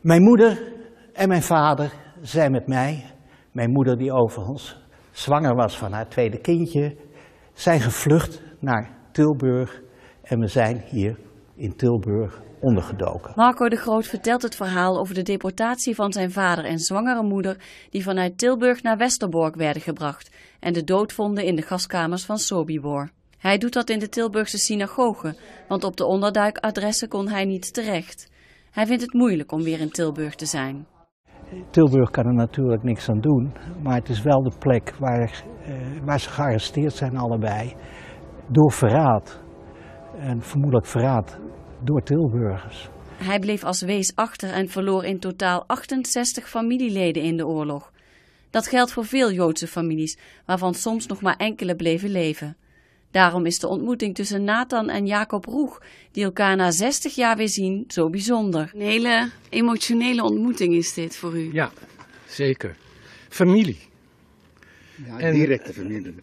Mijn moeder en mijn vader zijn met mij, mijn moeder die overigens zwanger was van haar tweede kindje, zijn gevlucht naar Tilburg en we zijn hier in Tilburg ondergedoken. Marco de Groot vertelt het verhaal over de deportatie van zijn vader en zwangere moeder die vanuit Tilburg naar Westerbork werden gebracht en de dood vonden in de gaskamers van Sobibor. Hij doet dat in de Tilburgse synagoge, want op de onderduikadressen kon hij niet terecht. Hij vindt het moeilijk om weer in Tilburg te zijn. Tilburg kan er natuurlijk niks aan doen, maar het is wel de plek waar, eh, waar ze gearresteerd zijn allebei door verraad. En vermoedelijk verraad door Tilburgers. Hij bleef als wees achter en verloor in totaal 68 familieleden in de oorlog. Dat geldt voor veel Joodse families, waarvan soms nog maar enkele bleven leven. Daarom is de ontmoeting tussen Nathan en Jacob Roeg, die elkaar na 60 jaar weer zien, zo bijzonder. Een hele emotionele ontmoeting is dit voor u. Ja, zeker. Familie. Ja, En- directe familie.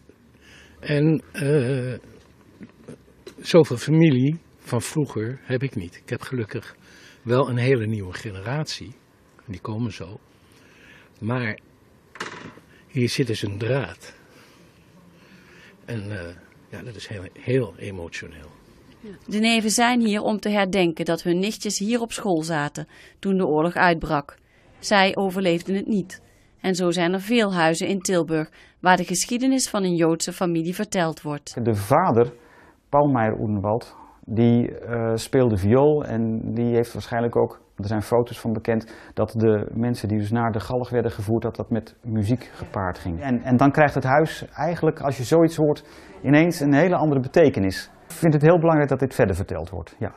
En eh, zoveel familie van vroeger heb ik niet. Ik heb gelukkig wel een hele nieuwe generatie. Die komen zo. Maar hier zit dus een draad. En eh, ja, dat is heel, heel emotioneel. De neven zijn hier om te herdenken dat hun nichtjes hier op school zaten toen de oorlog uitbrak. Zij overleefden het niet. En zo zijn er veel huizen in Tilburg waar de geschiedenis van een Joodse familie verteld wordt. De vader, Paul Meijer Oedenwald, die eh, speelde viool en die heeft waarschijnlijk ook, er zijn foto's van bekend, dat de mensen die dus naar de galg werden gevoerd, dat dat met muziek gepaard ging. En, en dan krijgt het huis eigenlijk, als je zoiets hoort, ineens een hele andere betekenis. Ik vind het heel belangrijk dat dit verder verteld wordt, ja.